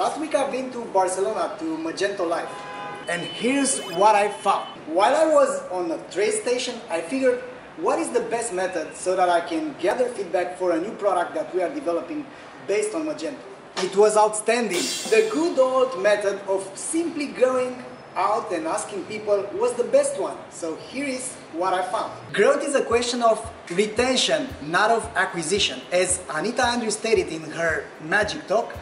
Last week I've been to Barcelona to Magento Live and here's what I found. While I was on a train station, I figured what is the best method so that I can gather feedback for a new product that we are developing based on Magento. It was outstanding. The good old method of simply going out and asking people was the best one. So here is what I found. Growth is a question of retention, not of acquisition. As Anita Andrews stated in her Magic Talk,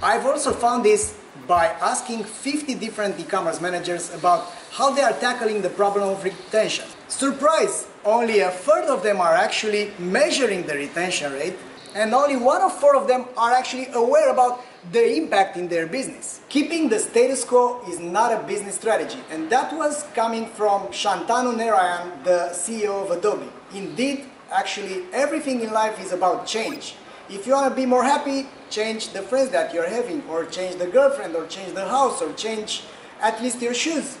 I've also found this by asking 50 different e-commerce managers about how they are tackling the problem of retention. Surprise! Only a third of them are actually measuring the retention rate and only one of four of them are actually aware about the impact in their business. Keeping the status quo is not a business strategy and that was coming from Shantanu Narayan, the CEO of Adobe. Indeed, actually everything in life is about change. If you want to be more happy, change the friends that you're having, or change the girlfriend, or change the house, or change at least your shoes.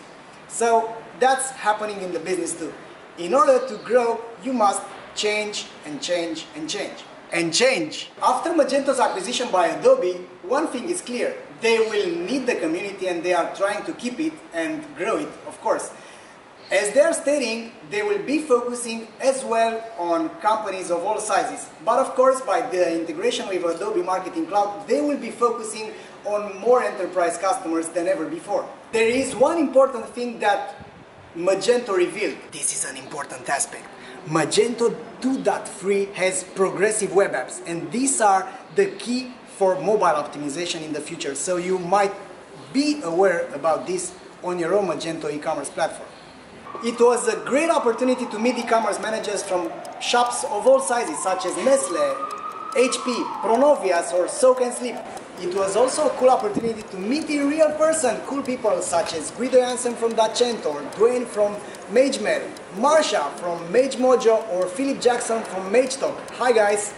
So that's happening in the business too. In order to grow, you must change and change and change. And change. After Magento's acquisition by Adobe, one thing is clear. They will need the community and they are trying to keep it and grow it, of course. As they're stating, they will be focusing as well on companies of all sizes. But of course, by the integration with Adobe Marketing Cloud, they will be focusing on more enterprise customers than ever before. There is one important thing that Magento revealed. This is an important aspect. Magento 2.3 has progressive web apps, and these are the key for mobile optimization in the future. So you might be aware about this on your own Magento e-commerce platform. It was a great opportunity to meet e-commerce managers from shops of all sizes such as Nestle, HP, Pronovias or Soak and Sleep. It was also a cool opportunity to meet in real person cool people such as Guido Jansen from Dacento or Dwayne from MageMail, Marsha from Mage Mojo or Philip Jackson from MageTalk. Hi guys!